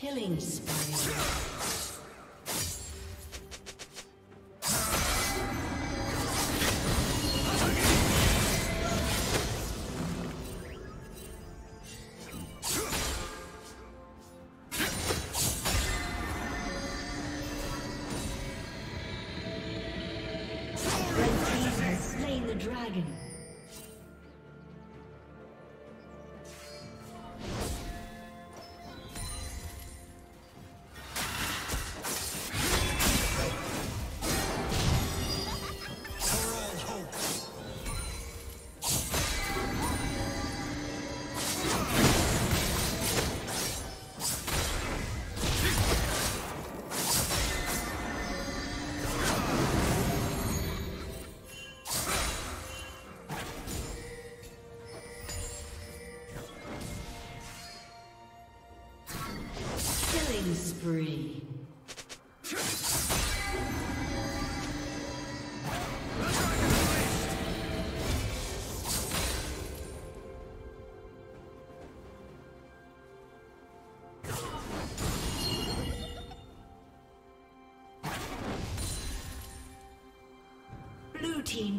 Killing spree.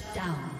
Shut down.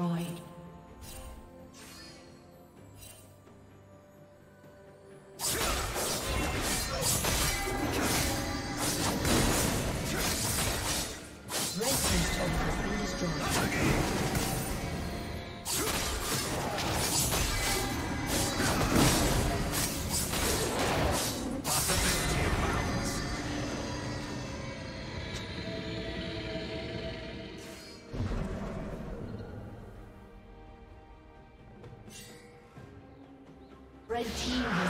Destroyed. Red team. has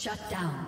Shut down.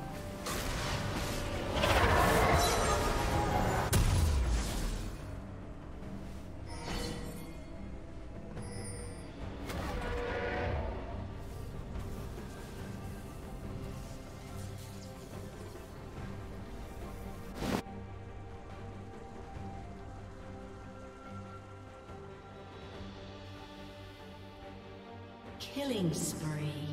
Killing spree.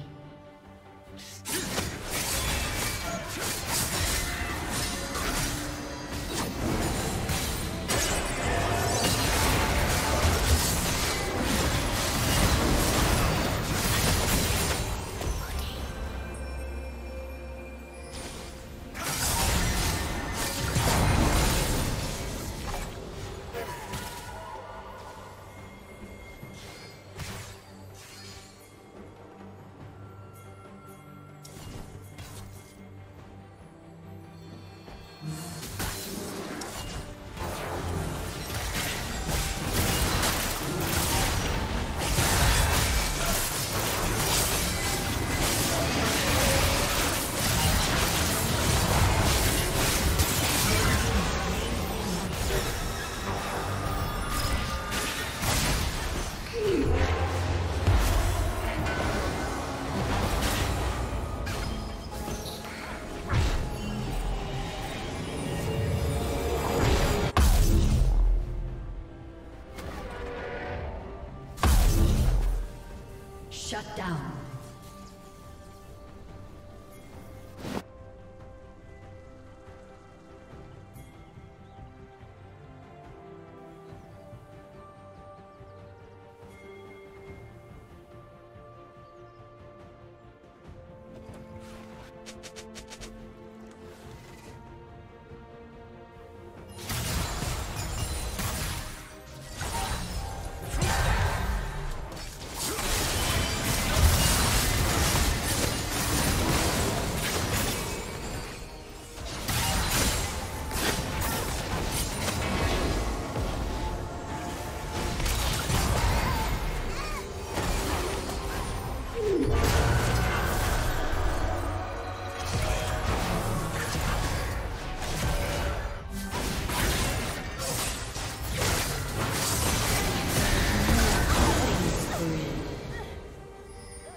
Shut down.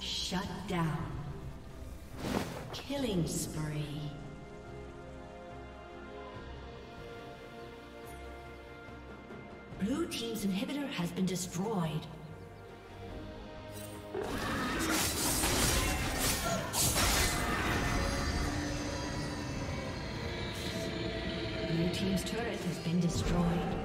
Shut down. Killing spree. Blue Team's inhibitor has been destroyed. Blue Team's turret has been destroyed.